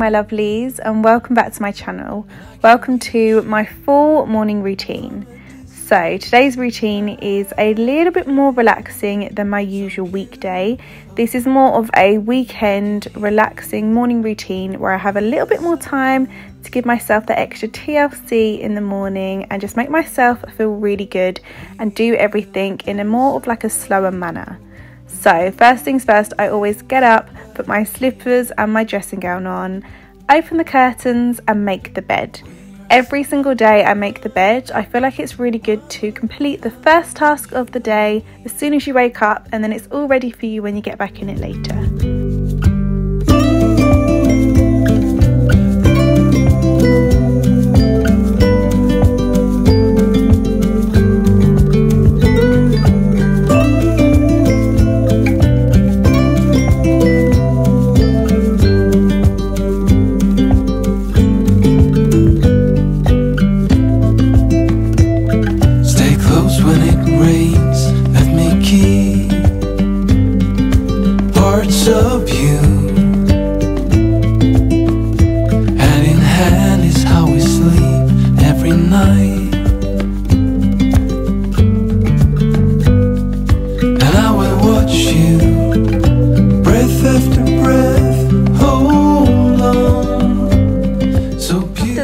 my lovelies, and welcome back to my channel. Welcome to my full morning routine. So, today's routine is a little bit more relaxing than my usual weekday. This is more of a weekend relaxing morning routine where I have a little bit more time to give myself the extra TLC in the morning and just make myself feel really good and do everything in a more of like a slower manner. So, first things first, I always get up, put my slippers and my dressing gown on, open the curtains, and make the bed. Every single day I make the bed. I feel like it's really good to complete the first task of the day as soon as you wake up, and then it's all ready for you when you get back in it later.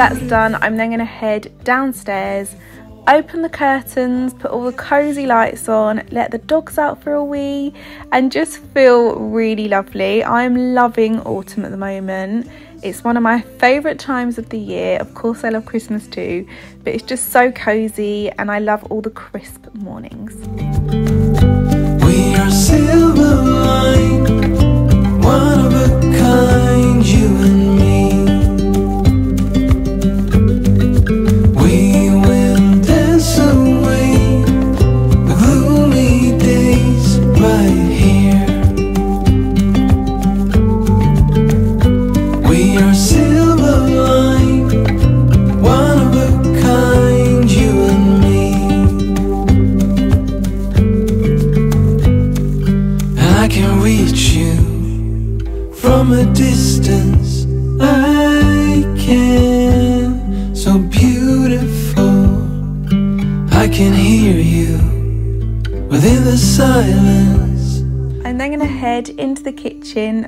That's done, I'm then going to head downstairs, open the curtains, put all the cozy lights on, let the dogs out for a wee, and just feel really lovely. I'm loving autumn at the moment. It's one of my favourite times of the year. Of course, I love Christmas too, but it's just so cozy, and I love all the crisp mornings.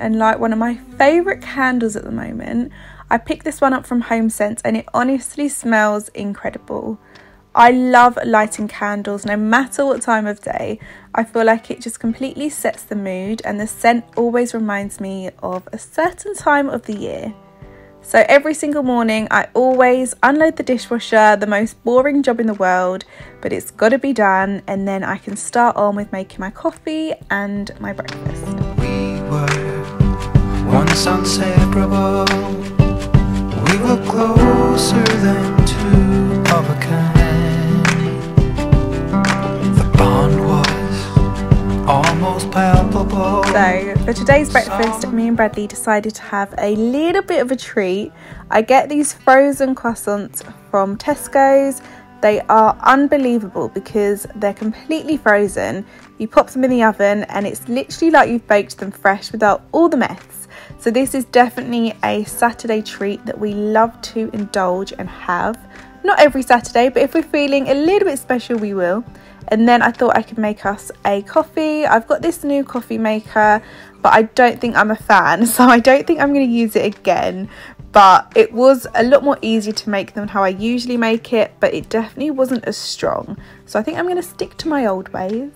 And light one of my favourite candles at the moment. I picked this one up from Home Sense and it honestly smells incredible. I love lighting candles no matter what time of day. I feel like it just completely sets the mood and the scent always reminds me of a certain time of the year. So every single morning, I always unload the dishwasher, the most boring job in the world, but it's got to be done, and then I can start on with making my coffee and my breakfast. We once inseparable. We were closer than two of a kind. The bond was almost palpable. So, for today's breakfast, me and Bradley decided to have a little bit of a treat. I get these frozen croissants from Tesco's. They are unbelievable because they're completely frozen. You pop them in the oven, and it's literally like you've baked them fresh without all the mess. So, this is definitely a Saturday treat that we love to indulge and have. Not every Saturday, but if we're feeling a little bit special, we will. And then I thought I could make us a coffee. I've got this new coffee maker, but I don't think I'm a fan, so I don't think I'm going to use it again. But it was a lot more easy to make than how I usually make it, but it definitely wasn't as strong. So I think I'm going to stick to my old ways.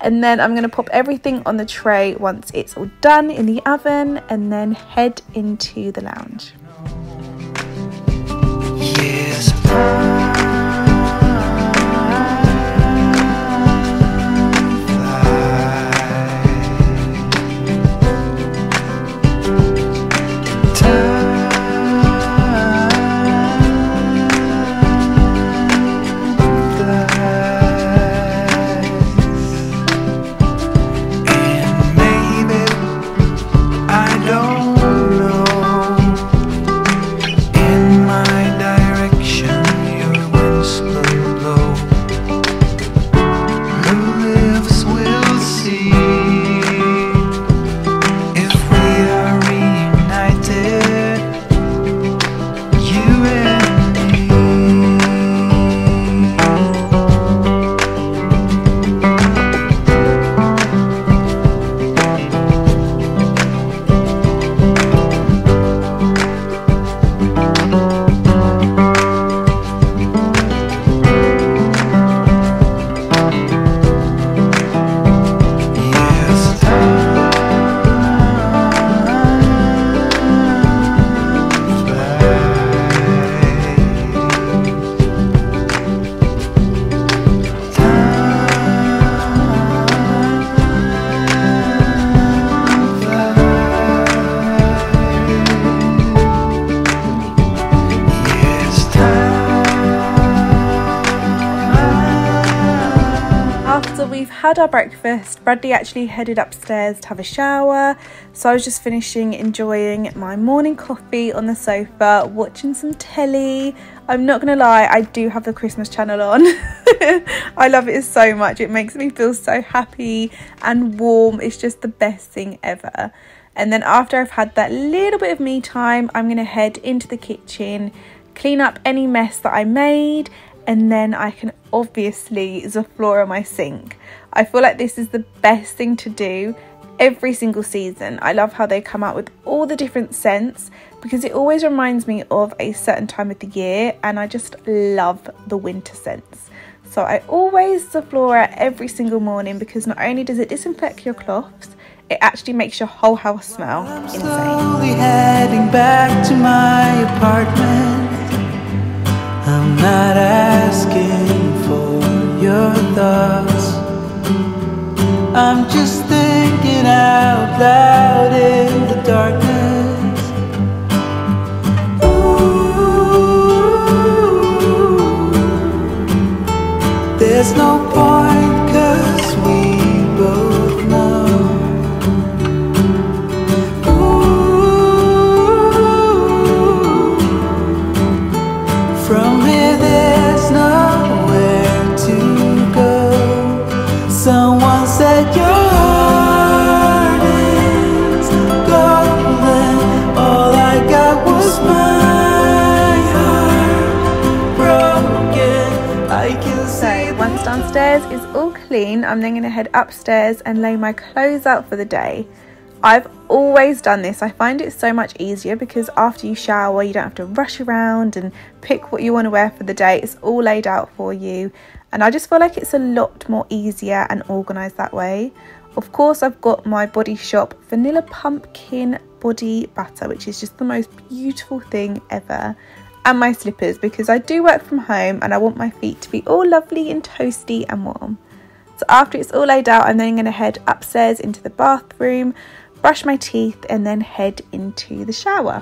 And then I'm going to pop everything on the tray once it's all done in the oven and then head into the lounge. Yes, had our breakfast. Bradley actually headed upstairs to have a shower. So I was just finishing enjoying my morning coffee on the sofa, watching some telly. I'm not gonna lie, I do have the Christmas channel on. I love it so much. It makes me feel so happy and warm. It's just the best thing ever. And then after I've had that little bit of me time, I'm gonna head into the kitchen, clean up any mess that I made, and then I can obviously Zoflora my sink. I feel like this is the best thing to do every single season. I love how they come out with all the different scents because it always reminds me of a certain time of the year and I just love the winter scents. So I always Zoflora every single morning because not only does it disinfect your cloths, it actually makes your whole house smell insane. Slowly heading back to my apartment. I'm not asking for your thoughts. I'm just thinking out loud in the darkness. Ooh, there's no point, is all clean, I'm then going to head upstairs and lay my clothes out for the day. I've always done this. I find it so much easier because after you shower, you don't have to rush around and pick what you want to wear for the day. It's all laid out for you. And I just feel like it's a lot more easier and organised that way. Of course, I've got my Body Shop Vanilla Pumpkin Body Butter, which is just the most beautiful thing ever. And my slippers because I do work from home and I want my feet to be all lovely and toasty and warm. So after it's all laid out, I'm then going to head upstairs into the bathroom, brush my teeth, and then head into the shower.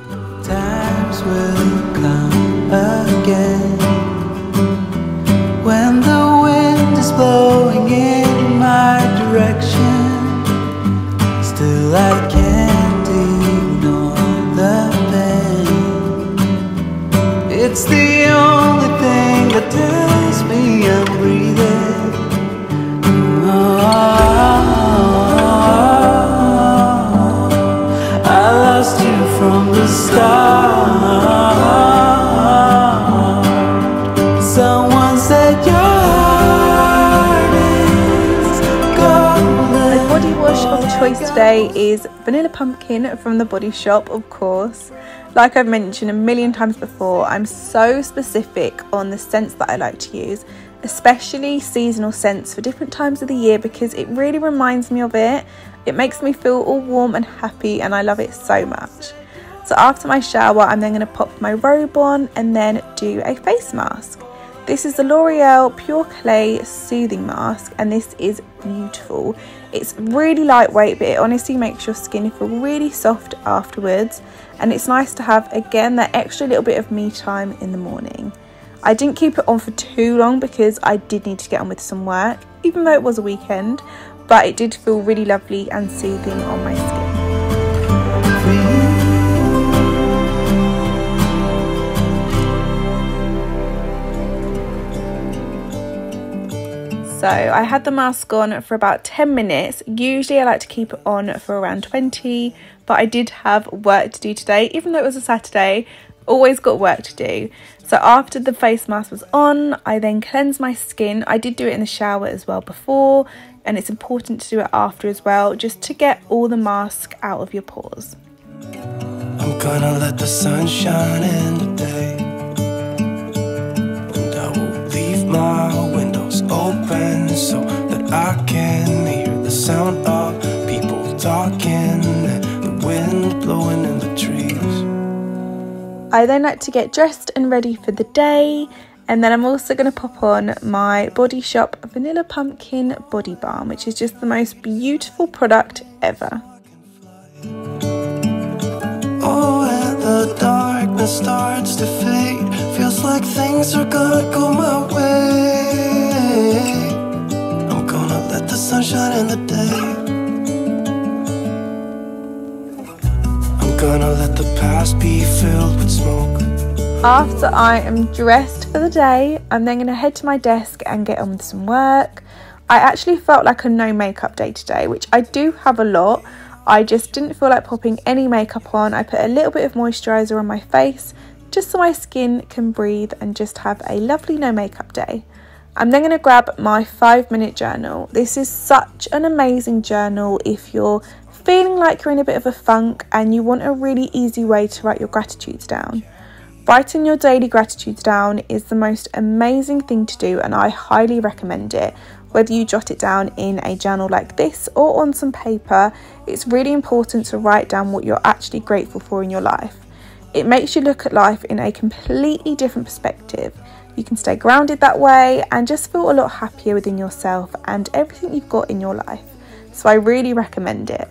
when the wind is blowing in my direction. Still, I can't It's the only thing that tells me I'm breathing. Oh, I lost you from the start. Someone said your heart is My body wash of choice today is Vanilla Pumpkin from the Body Shop, of course. Like I've mentioned a million times before, I'm so specific on the scents that I like to use, especially seasonal scents for different times of the year because it really reminds me of it. It makes me feel all warm and happy, and I love it so much. So, after my shower, I'm then going to pop my robe on and then do a face mask. This is the L'Oreal Pure Clay Soothing Mask, and this is beautiful. It's really lightweight, but it honestly makes your skin feel really soft afterwards. And it's nice to have again that extra little bit of me time in the morning. I didn't keep it on for too long because I did need to get on with some work, even though it was a weekend, but it did feel really lovely and soothing on my skin. So I had the mask on for about 10 minutes. Usually I like to keep it on for around 20, but I did have work to do today, even though it was a Saturday. Always got work to do. So after the face mask was on, I then cleansed my skin. I did do it in the shower as well before, and it's important to do it after as well, just to get all the mask out of your pores. I'm gonna let the sun shine in today. I then like to get dressed and ready for the day. And then I'm also going to pop on my Body Shop Vanilla Pumpkin Body Balm, which is just the most beautiful product ever. Oh, the darkness starts to fade. Feels like things are gonna go my way. I'm gonna let in the day. Gonna let the past be filled with smoke. After I am dressed for the day, I'm then going to head to my desk and get on with some work. I actually felt like a no makeup day today, which I do have a lot. I just didn't feel like popping any makeup on. I put a little bit of moisturiser on my face just so my skin can breathe and just have a lovely no makeup day. I'm then going to grab my five minute journal. This is such an amazing journal if you're feeling like you're in a bit of a funk and you want a really easy way to write your gratitudes down. Writing your daily gratitudes down is the most amazing thing to do, and I highly recommend it. Whether you jot it down in a journal like this or on some paper, it's really important to write down what you're actually grateful for in your life. It makes you look at life in a completely different perspective. You can stay grounded that way and just feel a lot happier within yourself and everything you've got in your life. So I really recommend it.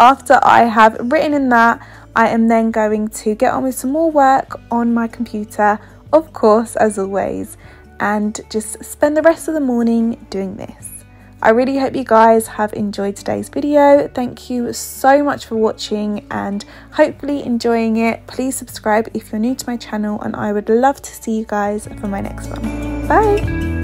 After I have written in that, I am then going to get on with some more work on my computer, of course, as always, and just spend the rest of the morning doing this. I really hope you guys have enjoyed today's video. Thank you so much for watching and hopefully enjoying it. Please subscribe if you're new to my channel and I would love to see you guys for my next one. Bye!